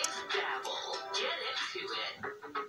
It's dabble. Get into it.